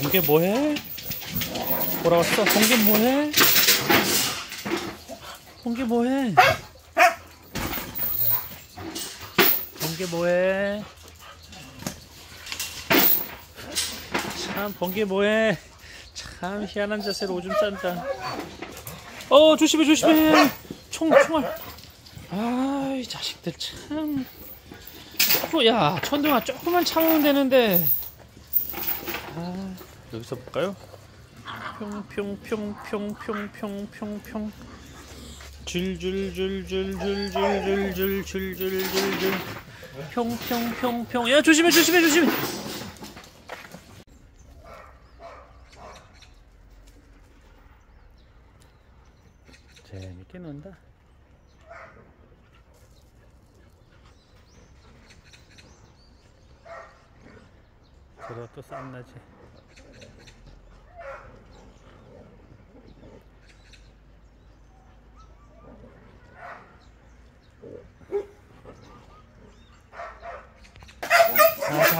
번개 뭐해? 돌아왔어? 번개 뭐해? 번개 뭐해? 번개 뭐해? 참 번개 뭐해? 참 희한한 자세로 오줌 싼다. 어 조심해 조심해. 총 총알. 아이 자식들 참. 조금- 야 천둥아 조금만 참으면 되는데. 아 여기서 볼까요? 평평평평평평평평 줄줄줄줄줄줄줄줄줄줄줄 평평평평 야 조심해 조심해 조심해 재밌게 논다 그러다 또 쌈나지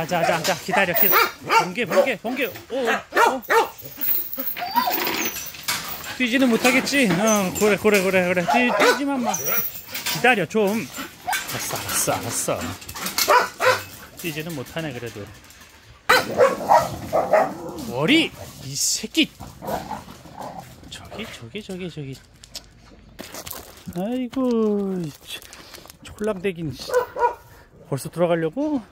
자자자자 기다려 기다려. 번개 번개 번개. 오, 오. 뛰지는 못하겠지? 어 그래 그래 그래 그래. 뛰, 뛰지만 마. 기다려 좀. 알았어 알았어 알았어. 뛰지는 못하네 그래도. 머리 이 새끼. 저기 저기 저기 저기. 아이고 촐랑대긴 벌써 들어가려고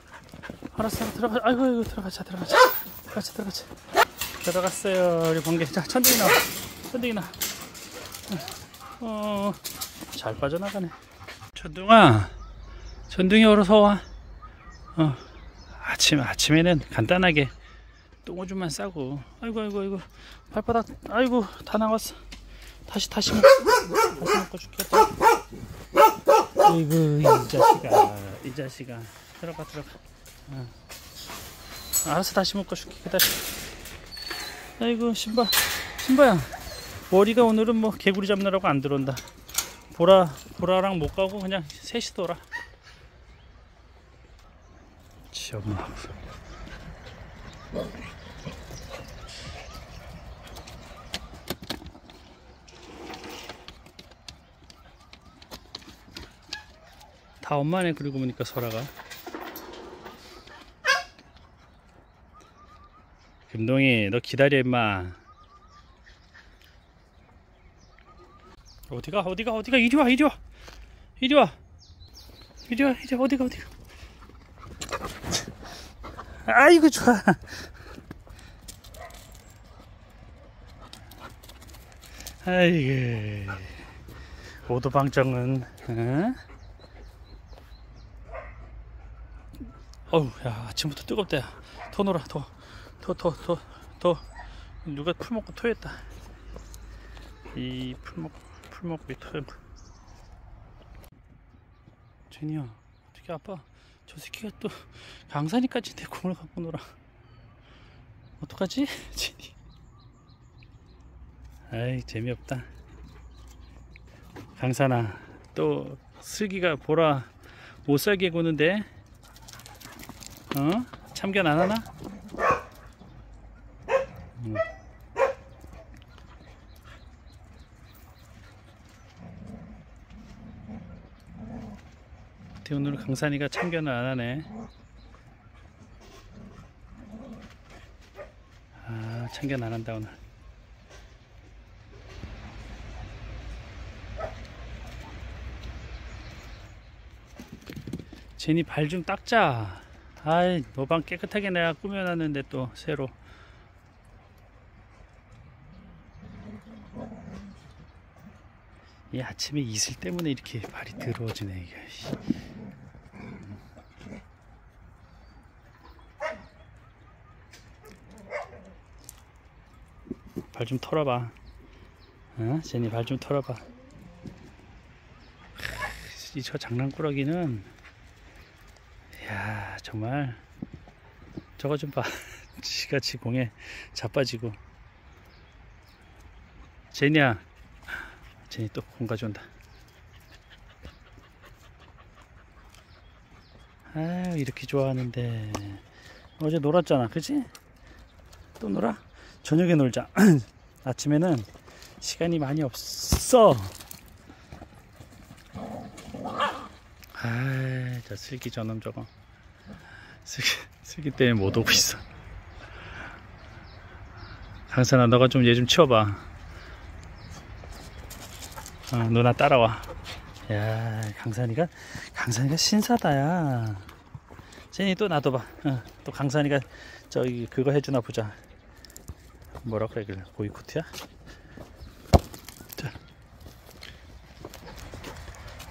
알았어 들어가 아이고 아이고 들어가자 들어가자. 들어가자 들어가자. 들어갔어요 우리 번개. 자 천둥이 나와. 천둥이 나와. 어 잘 빠져나가네. 천둥아 천둥이 얼어서 와. 어. 아침 아침에는 간단하게 똥오줌만 싸고. 아이고 아이고 아이고. 발바닥 아이고 다 나왔어. 다시 다시 먹 다시 먹고 죽겠다 아이고 이 자식아 이 자식아. 들어가 들어가 어. 알았어 다시 먹고 줄게 기다려. 아이고 신바 신바야. 머리가 오늘은 뭐 개구리 잡느라고 안 들어온다. 보라 보라랑 못 가고 그냥 셋이 돌아. 지엄마. 다 엄마네 그러고 보니까 설아가 금동이 너 기다려 임마. 어디가 어디가 어디가? 이리 와 이리 와. 이리 와. 이리 와 이리 와. 어디가 어디가? 아이고 좋아. 아이고. 오도방정은 어? 어우 야 아침부터 뜨겁다. 야. 더 놀아 더 더더더 더. 누가 풀 먹고 토했다. 이 풀 먹, 풀 먹고 토. 제니야 어떻게 아빠? 저 새끼가 또 강산이까지 내 공을 갖고 놀아. 어떡하지? 제니. 아이 재미없다. 강산아 또 슬기가 보라 못 살게 구는데 어? 참견 안 하나? 근데 오늘 강산이가 참견을 안 하네. 아, 참견 안 한다 오늘. 제니 발 좀 닦자. 아이, 노방 깨끗하게 내가 꾸며놨는데 또 새로. 이 아침에 이슬 때문에 이렇게 발이 더러워지네 이게. 발 좀 털어봐. 어? 제니 발 좀 털어봐. 이 저 장난꾸러기는 야 정말 저거 좀 봐. 지같이 공에 자빠지고. 제니야. 제니 또 공 가져온다. 아 이렇게 좋아하는데 어제 놀았잖아, 그지? 또 놀아? 저녁에 놀자. 아침에는 시간이 많이 없어. 아, 저 슬기 저놈 저거. 슬기, 슬기 때문에 못 오고 있어. 강산아, 너가 좀 얘좀 치워봐. 어, 누나 따라와. 야, 강산이가, 강산이가 신사다야. 제니 또 놔둬봐. 어, 또 강산이가 저기 그거 해주나 보자. 뭐라 그래, 그래. 보이코트야? 자.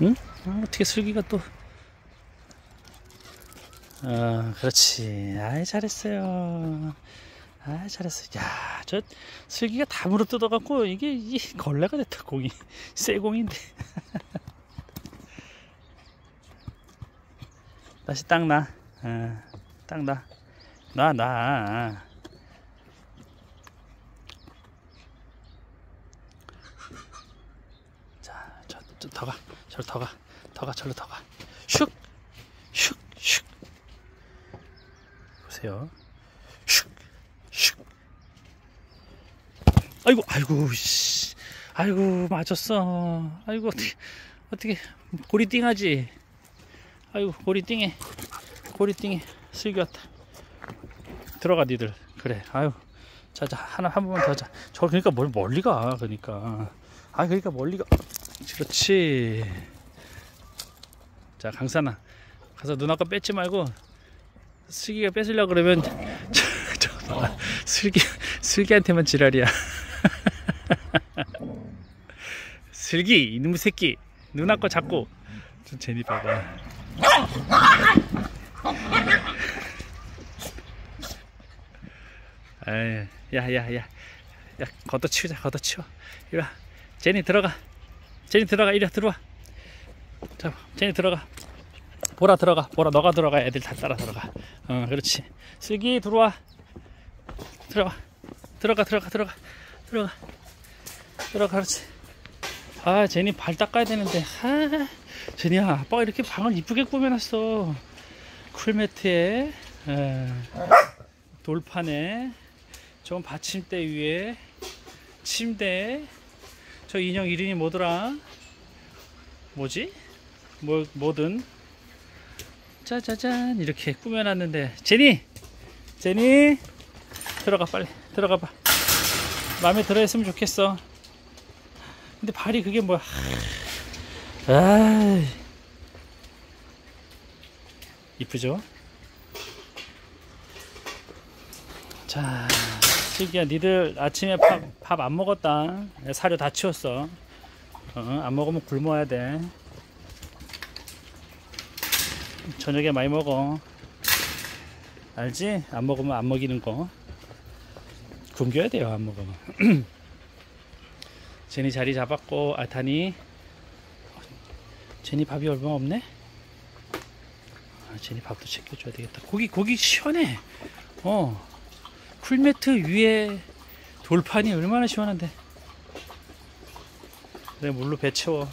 응? 아, 어떻게 슬기가 또. 어, 그렇지. 아이, 잘했어요. 아, 잘했어. 야, 저 슬기가 다 물어 뜯어갖고 이게 이 걸레가 됐다, 공이. 새 공인데. 다시 딱 놔. 어, 딱 놔. 놔, 놔. 자, 저, 저, 더 가. 저로 더 가. 더 가, 저로 더 가. 슉! 슉! 슉! 보세요. 슉! 슉! 아이고, 아이고, 씨. 아이고, 맞았어. 아이고, 어떻게, 어떻게, 고리 띵하지? 아이고, 고리 띵해. 고리 띵해. 슬기 왔다. 들어가, 니들. 그래, 아유. 자, 자, 하나, 한 번만 더 하자. 저, 그러니까 멀, 멀리 가, 그러니까. 아, 그러니까 멀리 가. 그렇지. 자, 강산아. 가서 누나 거 뺏지 말고, 슬기가 뺏으려고 그러면, 저, 저, 봐. 슬기, 슬기한테만 지랄이야. 슬기, 이놈의 새끼. 누나 거 잡고. 저 제니 봐봐. 에이, 야, 야, 야. 야, 걷어 치우자, 걷어 치워. 이리 와. 제니 들어가. 제니 들어가, 이리 와, 들어와. 자, 제니 들어가. 보라 들어가. 보라 너가 들어가. 애들 다 따라 들어가. 어, 그렇지. 슬기 들어와. 들어가. 들어가, 들어가, 들어가. 들어가. 들어가, 그렇지. 아, 제니 발 닦아야 되는데. 아, 제니야, 아빠가 이렇게 방을 이쁘게 꾸며놨어. 쿨매트에, 에, 돌판에, 저 받침대 위에, 침대, 저 인형 이름이 뭐더라? 뭐지? 뭐, 뭐든. 짜자잔, 이렇게 꾸며놨는데. 제니! 제니! 들어가, 빨리. 들어가 봐. 마음에 들어 했으면 좋겠어. 근데 발이 그게 뭐야. 아 이쁘죠? 자, 슬기야, 니들 아침에 밥 안 먹었다. 사료 다 치웠어. 어, 안 먹으면 굶어야 돼. 저녁에 많이 먹어. 알지? 안 먹으면 안 먹이는 거. 굶겨야 돼요, 안 먹으면. 제니 자리 잡았고, 아타니. 제니 밥이 얼마 없네? 아, 제니 밥도 챙겨줘야 되겠다. 고기, 고기 시원해. 어. 쿨매트 위에 돌판이 얼마나 시원한데. 내 물로 배 채워.